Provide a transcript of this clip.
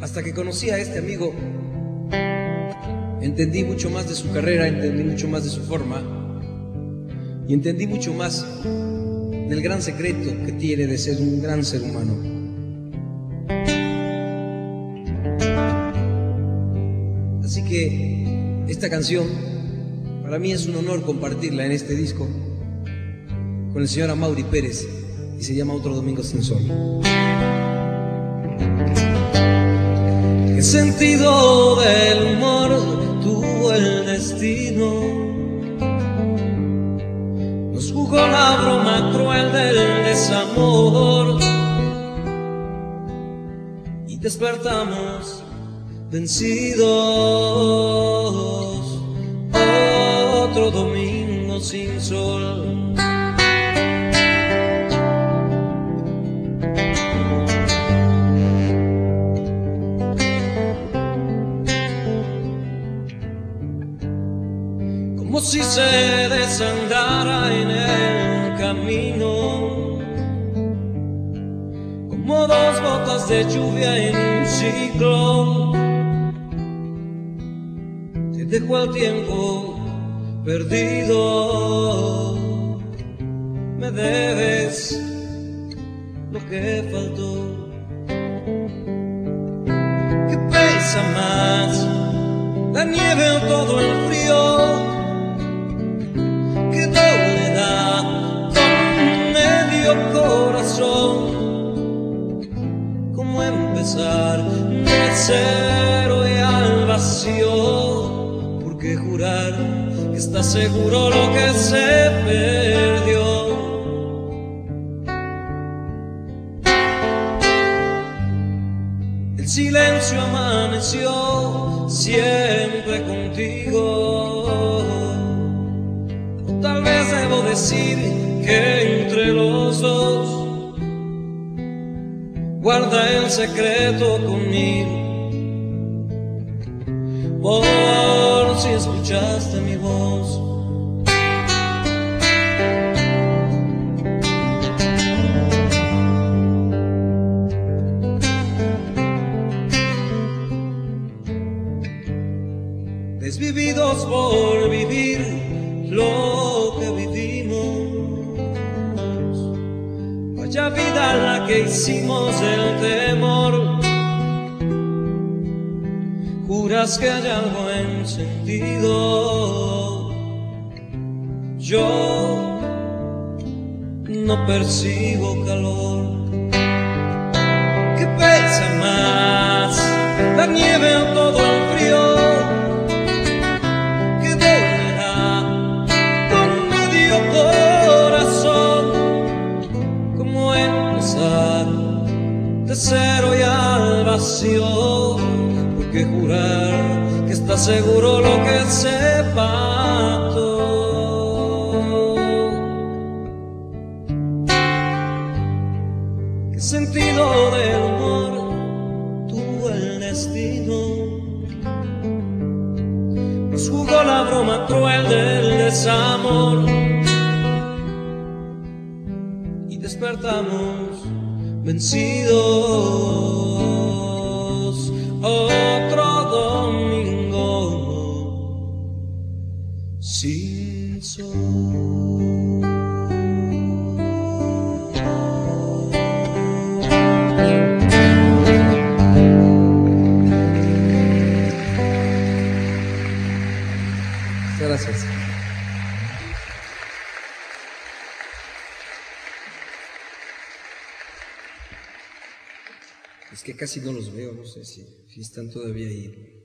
hasta que conocí a este amigo, entendí mucho más de su carrera, entendí mucho más de su forma y entendí mucho más del gran secreto que tiene de ser un gran ser humano. Así que esta canción, para mí es un honor compartirla en este disco con el señor Amaury Pérez y se llama Otro Domingo sin Sol. ¿Qué sentido del humor tuvo el destino? Nos jugó la broma cruel del desamor y despertamos vencidos. Otro domingo sin sol. Como si se desandara en el camino, como dos gotas de lluvia en un ciclo. Te dejo al tiempo perdido, me debes lo que faltó. ¿Qué pesa más? La nieve o todo el frío cero y al vacío? ¿Por qué jurar que está seguro lo que se perdió? El silencio amaneció siempre contigo. Tal vez debo decir que entre los dos guarda el secreto conmigo. Por si escuchaste mi voz. desvividos por vivir lo que vivimos. Vaya vida la que hicimos el temor. Que hay algo encendido. Yo no percibo calor. ¿Qué pesa más? La nieve jurar que está seguro lo que sepa todo? ¿Qué sentido del humor tuvo el destino? Nos jugó la broma cruel del desamor y despertamos vencidos. Otro Es que casi no los veo, no sé si, si están todavía ahí.